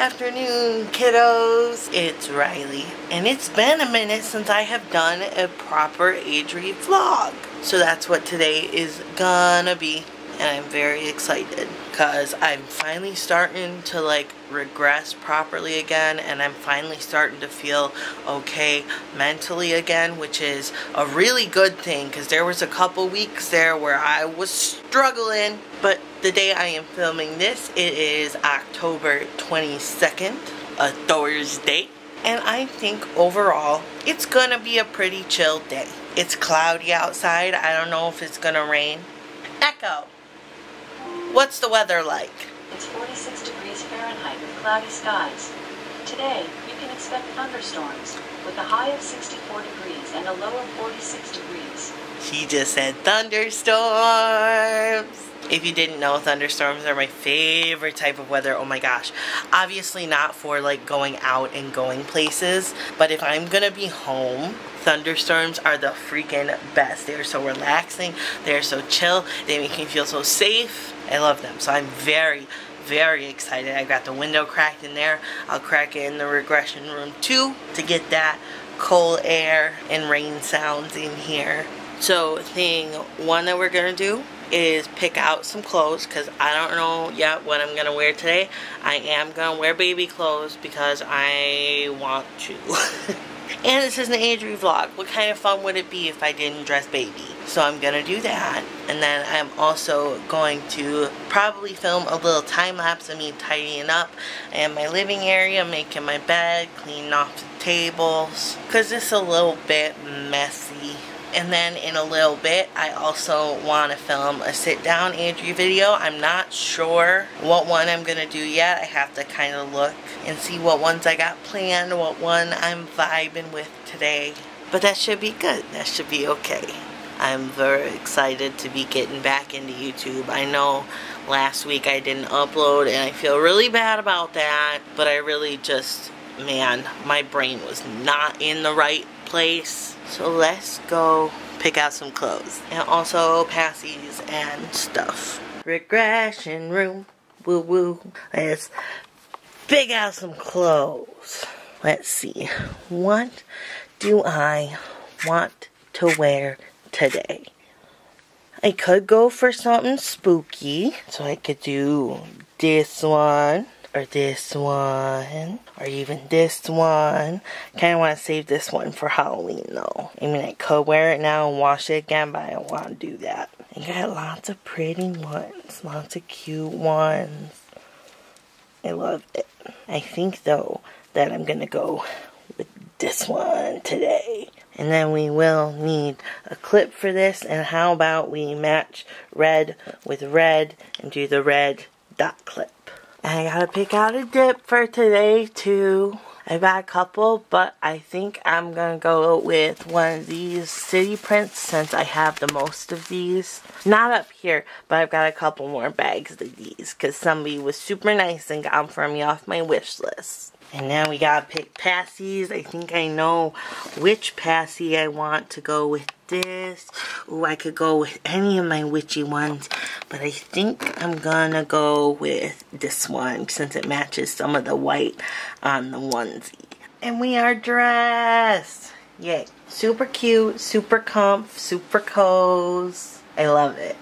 afternoon, kiddos. It's Riley, and it's been a minute since I have done a proper agere vlog. So that's what today is gonna be, and I'm very excited because I'm finally starting to like regress properly again and I'm finally starting to feel okay mentally again which is a really good thing because there was a couple weeks there where I was struggling but the day I am filming this it is October 22nd a Thursday and I think overall it's gonna be a pretty chill day it's cloudy outside I don't know if it's gonna rain Echo What's the weather like? It's 46 degrees Fahrenheit with cloudy skies. Today, you can expect thunderstorms with a high of 64 degrees and a low of 46 degrees. She just said thunderstorms. If you didn't know, thunderstorms are my favorite type of weather. Oh my gosh. Obviously not for like going out and going places, but if I'm gonna be home thunderstorms are the freaking best. They're so relaxing. They're so chill. They make me feel so safe. I love them. So I'm very, very excited. I got the window cracked in there. I'll crack it in the regression room too to get that cold air and rain sounds in here. So thing one that we're to do is pick out some clothes because I don't know yet what I'm going to wear today. I am going to wear baby clothes because I want to. And this is an agere vlog. What kind of fun would it be if I didn't dress baby? So I'm going to do that. And then I'm also going to probably film a little time lapse of me tidying up and my living area, making my bed, cleaning off the tables. Because it's a little bit messy. And then in a little bit, I also want to film a sit-down agere video. I'm not sure what one I'm going to do yet. I have to kind of look and see what ones I got planned, what one I'm vibing with today. But that should be good. That should be okay. I'm very excited to be getting back into YouTube. I know last week I didn't upload and I feel really bad about that. But I really just, man, my brain was not in the right place. So let's go pick out some clothes. And also passies and stuff. Regression room. Woo woo. Let's pick out some clothes. Let's see. What do I want to wear today? I could go for something spooky. So I could do this one or this one, or even this one. Kind of want to save this one for Halloween though. I mean, I could wear it now and wash it again, but I don't want to do that. I got lots of pretty ones, lots of cute ones. I love it. I think though that I'm gonna go with this one today. And then we will need a clip for this. And how about we match red with red and do the red dot clip. And I gotta pick out a dip for today too. I've got a couple, but I think I'm gonna go with one of these city prints since I have the most of these. Not up here, but I've got a couple more bags of these because somebody was super nice and got them for me off my wish list. And now we gotta pick passies. I think I know which passy I want to go with this. Ooh, I could go with any of my witchy ones. But I think I'm gonna go with this one since it matches some of the white on the onesie. And we are dressed! Yay. Super cute, super comf, super cozy. I love it.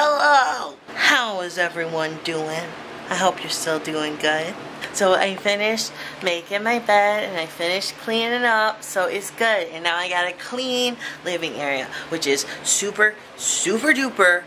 Hello! How is everyone doing? I hope you're still doing good. So I finished making my bed and I finished cleaning up so it's good and now I got a clean living area which is super super duper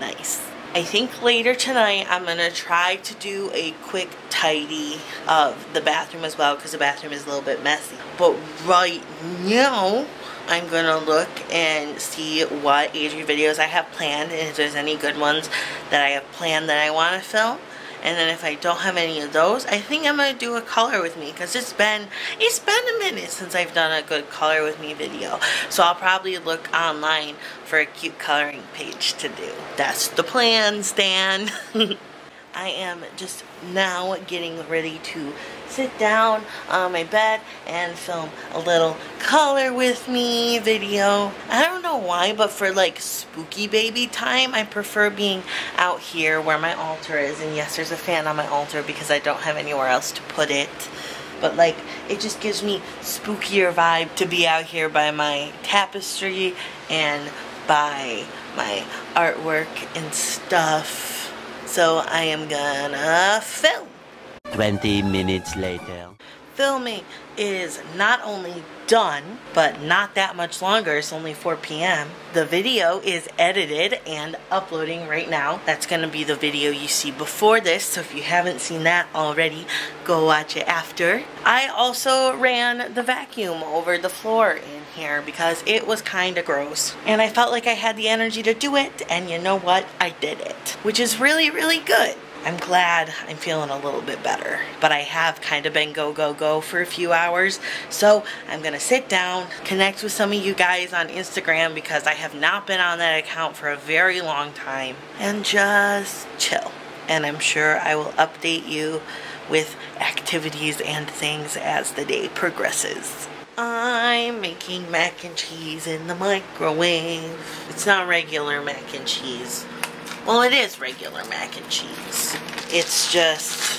nice. I think later tonight I'm going to try to do a quick tidy of the bathroom as well because the bathroom is a little bit messy. But right now I'm going to look and see what agere videos I have planned and if there's any good ones that I have planned that I want to film. And then if I don't have any of those, I think I'm gonna do a color with me because it's been it's been a minute since I've done a good color with me video. So I'll probably look online for a cute coloring page to do. That's the plan, Stan. I am just now getting ready to sit down on my bed and film a little color with me video. I don't know why, but for like spooky baby time, I prefer being out here where my altar is. And yes, there's a fan on my altar because I don't have anywhere else to put it. But like, it just gives me spookier vibe to be out here by my tapestry and by my artwork and stuff. So I am gonna film. 20 minutes later. Filming is not only done, but not that much longer. It's only 4 p.m. The video is edited and uploading right now. That's going to be the video you see before this. So if you haven't seen that already, go watch it after. I also ran the vacuum over the floor in here because it was kind of gross. And I felt like I had the energy to do it. And you know what? I did it, which is really, really good. I'm glad I'm feeling a little bit better. But I have kind of been go, go, go for a few hours. So I'm to sit down, connect with some of you guys on Instagram because I have not been on that account for a very long time. And just chill. And I'm sure I will update you with activities and things as the day progresses. I'm making mac and cheese in the microwave. It's not regular mac and cheese. Well, it is regular mac and cheese. It's just,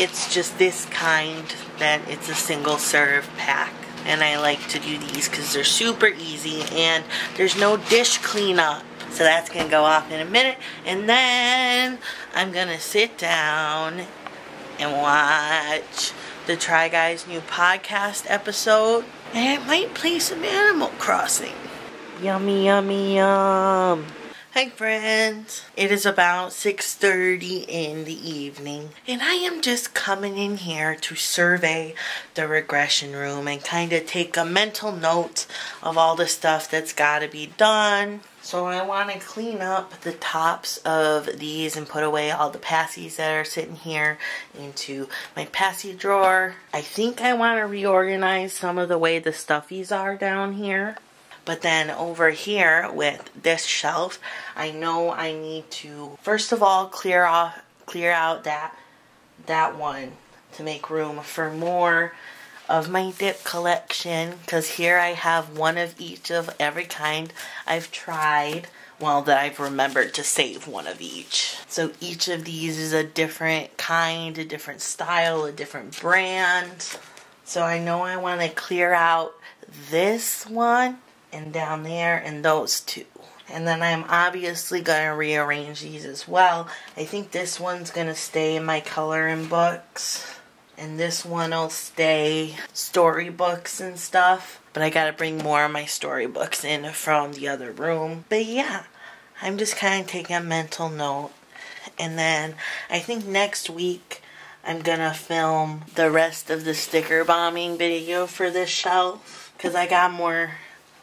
it's just this kind that it's a single serve pack. And I like to do these because they're super easy and there's no dish cleanup. So that's going to go off in a minute. And then I'm going to sit down and watch the Try Guys new podcast episode. And I might play some Animal Crossing. Yummy, yummy, yum. Hi friends. It is about 6.30 in the evening and I am just coming in here to survey the regression room and kind of take a mental note of all the stuff that's got to be done. So I want to clean up the tops of these and put away all the passies that are sitting here into my passy drawer. I think I want to reorganize some of the way the stuffies are down here. But then over here with this shelf, I know I need to first of all clear off clear out that that one to make room for more of my dip collection. Because here I have one of each of every kind I've tried. Well that I've remembered to save one of each. So each of these is a different kind a different style a different brand. So I know I want to clear out this one and down there and those two. And then I'm obviously going to rearrange these as well. I think this one's going to stay in my coloring books. And this one will stay storybooks and stuff. But I got to bring more of my storybooks in from the other room. But yeah, I'm just kind of taking a mental note. And then I think next week I'm going to film the rest of the sticker bombing video for this shelf. Because I got more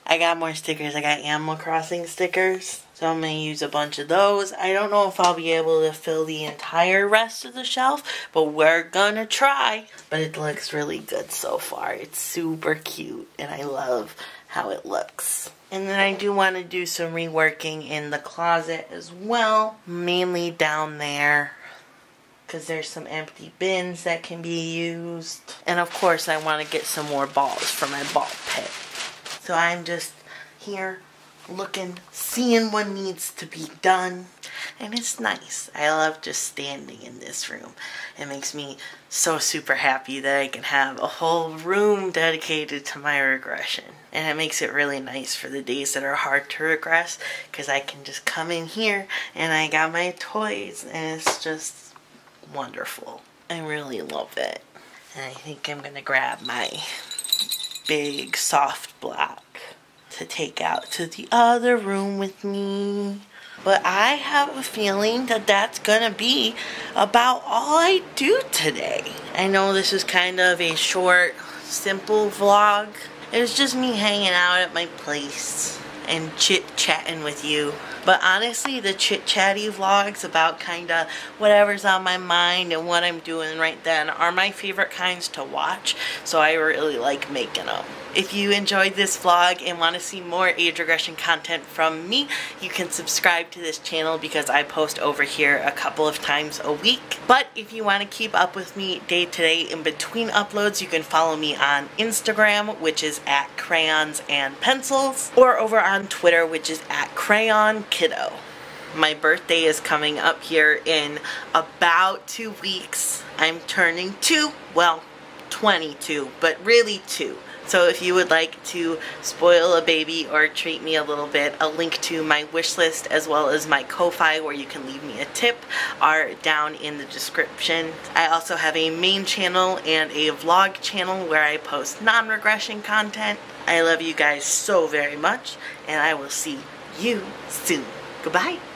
I got more stickers. I got Animal Crossing stickers. So I'm going to use a bunch of those. I don't know if I'll be able to fill the entire rest of the shelf, but we're going to try. But it looks really good so far. It's super cute, and I love how it looks. And then I do want to do some reworking in the closet as well, mainly down there because there's some empty bins that can be used. And of course I want to get some more balls for my ball pit. So I'm just here looking, seeing what needs to be done. And it's nice. I love just standing in this room. It makes me so super happy that I can have a whole room dedicated to my regression. And it makes it really nice for the days that are hard to regress because I can just come in here and I got my toys and it's just wonderful. I really love it. And I think I'm going to grab my big soft black to take out to the other room with me. But I have a feeling that that's gonna be about all I do today. I know this is kind of a short, simple vlog. It was just me hanging out at my place. and chit-chatting with you. But honestly, the chit-chatty vlogs about kind of whatever's on my mind and what I'm doing right then are my favorite kinds to watch. So I really like making them. If you enjoyed this vlog and want to see more age regression content from me, you can subscribe to this channel because I post over here a couple of times a week. But if you want to keep up with me day to day in between uploads, you can follow me on Instagram, which is at crayons and pencils, or over on Twitter, which is at crayon kiddo. My birthday is coming up here in about two weeks. I'm turning two, well, 22, but really two. So if you would like to spoil a baby or treat me a little bit, a link to my wish list as well as my Ko-Fi where you can leave me a tip are down in the description. I also have a main channel and a vlog channel where I post non-regression content. I love you guys so very much and I will see you soon. Goodbye.